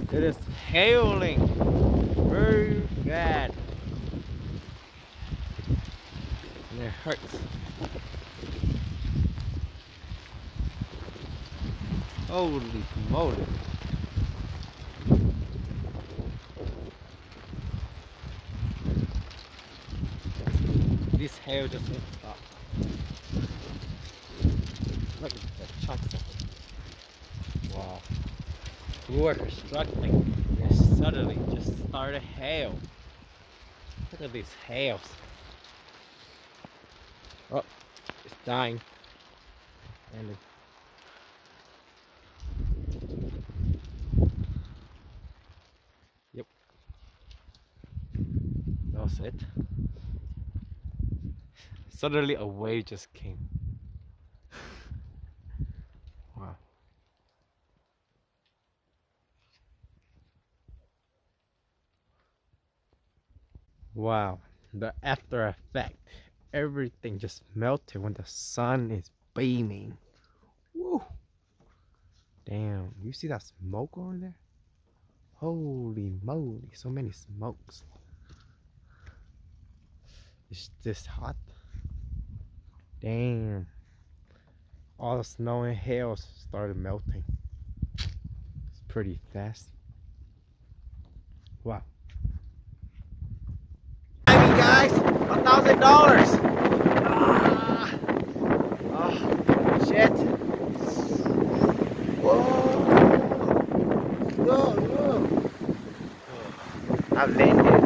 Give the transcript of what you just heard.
It is hailing very bad. And it hurts. Holy moly. This hail just won't stop. Look at the chunks. Wow. We were constructing and suddenly just started hail. Look at these hails. Oh, it's dying. And Yep. That was it. Suddenly a wave just came. wow. Wow, the after effect. Everything just melted when the sun is beaming. Woo! Damn, you see that smoke over there? Holy moly, so many smokes. It's this hot. Damn. All the snow and hail started melting. It's pretty fast. Wow. thousand dollars. Oh shit. Whoa. Whoa, whoa. I've landed.